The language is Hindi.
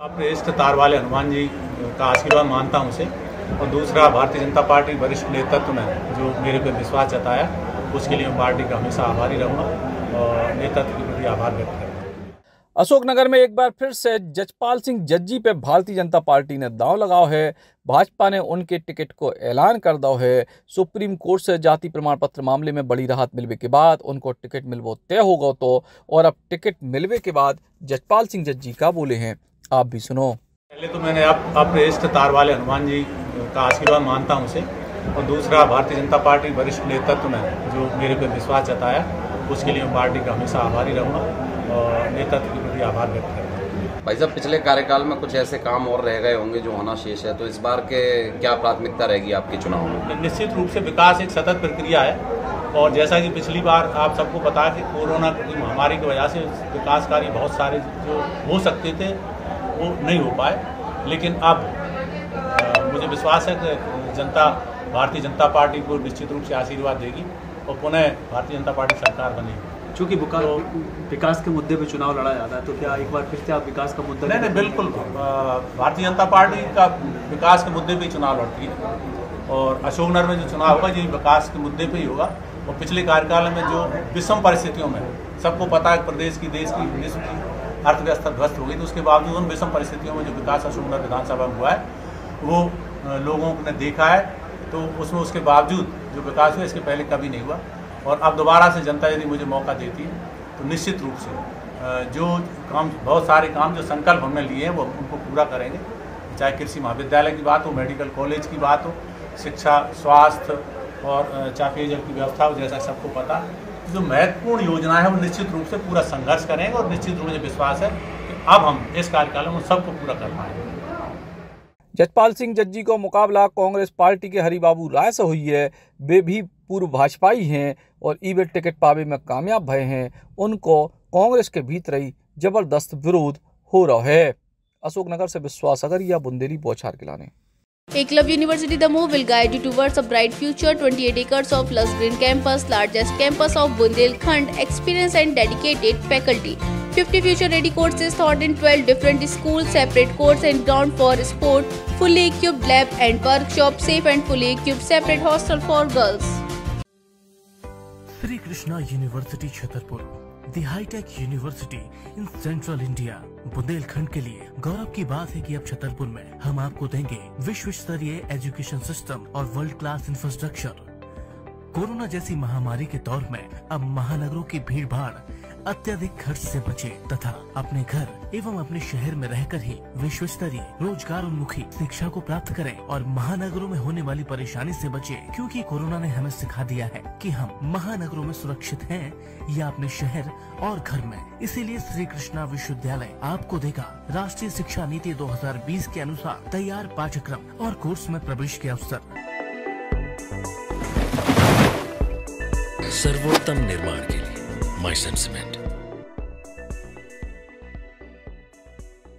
प्रेष्ठ तार वाले हनुमान जी का आशीर्वाद मानता हूँ उसे। और दूसरा, भारतीय जनता पार्टी वरिष्ठ नेतृत्व ने जो मेरे पर विश्वास जताया, उसके लिए मैं पार्टी का हमेशा आभारी रहूँगा और नेतृत्व के प्रति आभार व्यक्त करूँगा अशोकनगर में एक बार फिर से जजपाल सिंह जज्जी पे भारतीय जनता पार्टी ने दांव लगाओ है। भाजपा ने उनके टिकट को ऐलान कर दो है। सुप्रीम कोर्ट से जाति प्रमाण पत्र मामले में बड़ी राहत मिलने के बाद उनको टिकट मिलवो तय होगा तो और अब टिकट मिलवे के बाद जजपाल सिंह जज्जी का बोले हैं। आप भी सुनो। पहले तो मैंने अब अप्रेष्ठ तार वाले हनुमान जी का आशीर्वाद मानता हूँ उसे। और दूसरा भारतीय जनता पार्टी वरिष्ठ नेतृत्व में जो मेरे पे विश्वास जताया उसके लिए मैं पार्टी का हमेशा आभारी रहूँगा और नेतृत्व के प्रति आभार व्यक्त करूँगा भाई साहब पिछले कार्यकाल में कुछ ऐसे काम और रह गए होंगे जो होना शेष है तो इस बार के क्या प्राथमिकता रहेगी आपके चुनाव में? निश्चित रूप से विकास एक सतत प्रक्रिया है। और जैसा कि पिछली बार आप सबको पता कि कोरोना की महामारी की वजह से विकास कार्य बहुत सारे जो हो सकते थे वो नहीं हो पाए। लेकिन अब मुझे विश्वास है कि जनता भारतीय जनता पार्टी को निश्चित रूप से आशीर्वाद देगी और पुनः भारतीय जनता पार्टी सरकार बनेगी। चूँकि तो, विकास के मुद्दे पे चुनाव लड़ा जाता है तो क्या एक बार फिर से आप विकास का मुद्दा नहीं नहीं बिल्कुल। भारतीय जनता पार्टी का विकास के मुद्दे पे चुनाव लड़ती है। और अशोकनगर में जो चुनाव होगा ये विकास के मुद्दे पे ही होगा। और पिछले कार्यकाल में जो विषम परिस्थितियों में सबको पता है प्रदेश की देश की विश्व की अर्थव्यवस्था ध्वस्त हो गई तो उसके बावजूद उन विषम परिस्थितियों में जो विकास अशोकनगर विधानसभा में हुआ है, वो लोगों ने देखा है तो उसमें उसके बावजूद जो विकास हुआ, इसके पहले कभी नहीं हुआ। और अब दोबारा से जनता यदि मुझे मौका देती है तो निश्चित रूप से जो काम, बहुत सारे काम जो संकल्प हमने लिए हैं, वो उनको पूरा करेंगे। चाहे कृषि महाविद्यालय की बात हो, मेडिकल कॉलेज की बात हो, शिक्षा, स्वास्थ्य और चाहे पेयजल की व्यवस्था हो, जैसा सबको पता जो महत्वपूर्ण योजना है, वो निश्चित रूप से पूरा संघर्ष करेंगे और निश्चित रूप से विश्वास है कि अब हम इस कार्यकाल में सबको पूरा कर पाएँगे। जजपाल सिंह जज्जी को मुकाबला कांग्रेस पार्टी के हरिबाबू राय से हुई है। वे भी पूर्व भाजपाई हैं और ईवे टिकट पावे में कामयाब भय हैं। उनको कांग्रेस के भीतर ही ज़बरदस्त विरोध हो रहा है। अशोकनगर से विश्वास अगर या बुंदेली, बौछार किलाने Club University The Move will guide you towards a bright future. 28 acres of lush green campus, largest campus of Bundelkhand, experienced and dedicated faculty. 50 future-ready courses taught in 12 different schools, separate courts and ground for sport, fully equipped lab and workshop, safe and fully equipped separate hostel for girls. Sri Krishna University Chhatarpur the high tech university in central India Bundelkhand के लिए। गौरव की बात है कि अब छतरपुर में हम आपको देंगे विश्व स्तरीय एजुकेशन सिस्टम और वर्ल्ड क्लास इंफ्रास्ट्रक्चर कोरोना जैसी महामारी के दौर में अब महानगरों की भीड़ भाड़ अत्यधिक खर्च से बचे तथा अपने घर एवं अपने शहर में रहकर ही विश्व स्तरीय रोज़गार उन्मुखी शिक्षा को प्राप्त करें और महानगरों में होने वाली परेशानी से बचे, क्योंकि कोरोना ने हमें सिखा दिया है कि हम महानगरों में सुरक्षित हैं या अपने शहर और घर में। इसीलिए श्री कृष्णा विश्वविद्यालय आपको देगा राष्ट्रीय शिक्षा नीति 2020 के अनुसार तैयार पाठ्यक्रम और कोर्स में प्रवेश के अवसर। सर्वोत्तम निर्माण के लिए माई सेंसमेंट